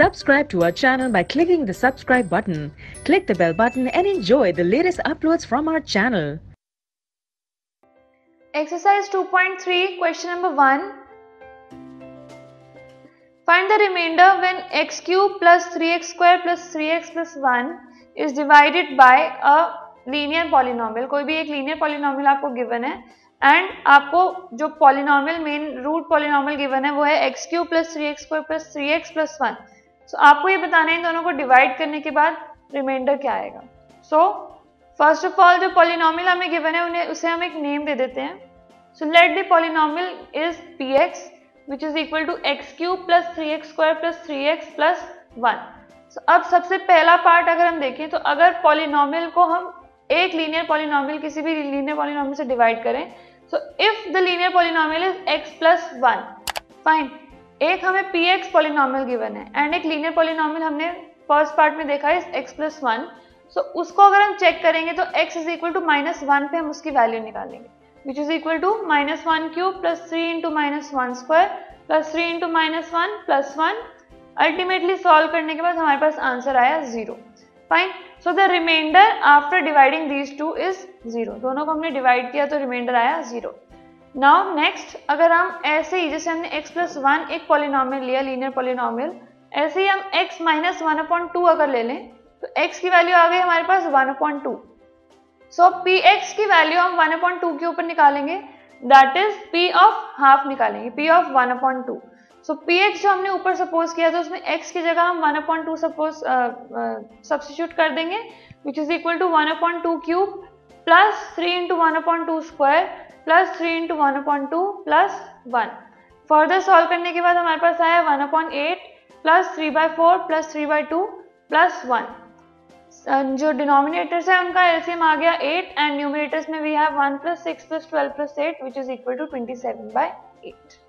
Subscribe to our channel by clicking the subscribe button. Click the bell button and enjoy the latest uploads from our channel. Exercise 2.3, question number 1. Find the remainder when x cube plus 3x square plus 3x plus 1 is divided by a linear polynomial. कोई भी एक linear polynomial आपको given है and आपको जो polynomial main root polynomial given है वो है x cube plus three x square plus three x plus one सो so, आपको ये बताना है इन दोनों को डिवाइड करने के बाद रिमाइंडर क्या आएगा? सो फ़र्स्ट ऑफ़ ऑल जो पॉलिनॉमियल हमें गिवन है उन्हें उसे हम एक नेम दे देते हैं। So let the polynomial is P X which is equal to X cube plus three X square plus three X plus one so अब सबसे पहला पार्ट अगर हम देखें तो अगर पॉलिनॉमियल को हम एक लीनियर पॉलिनॉमियल किसी भी लीनियर पॉलिनॉमियल से डिवाइड करें so if the linear polynomial is X plus one fine. एक हमें पी एक्स पॉलिनॉमल गिवन है एंड एक लीनियर पॉलिनॉमल हमने फ़र्स्ट पार्ट में देखा है एक्स प्लस वन सो उसको अगर हम चेक करेंगे तो X is equal to minus one पे हम उसकी वैल्यू निकालेंगे which is equal to minus one cube plus three into minus one square plus three into minus one plus one ultimately solve करने के बाद हमारे पास आंसर आया zero fine so the reminder after dividing these two is zero दोनों को हमने divide किया तो रिमाइंडर आया ज़ीरो नाउ नेक्स्ट अगर हम ऐसे ही, जैसे हमने x प्लस वन एक पॉलिनॉमियल लिया लीनियर पॉलिनॉमियल ऐसे ही हम x minus one upon two अगर ले लें तो x की वैल्यू आ गई हमारे पास one upon two so P X की वैल्यू हम वन अपॉइंट टू के ऊपर निकालेंगे that is p of half निकालेंगे, p of one upon two so P X जो हमने ऊपर सपोज़ किया था, उसमें एक्स की जगह हम one upon two suppose substitute कर देंगे which is equal to one upon two cube plus three into one upon two square plus three into one upon two plus one further solve करने के बाद हमारे पास आया one upon eight plus three by four plus three by two plus one जो denominators है, उनका LCM आ गया एट एंड न्यूमिनेटर्स में we have one plus six plus twelve plus eight which is equal to twenty seven by eight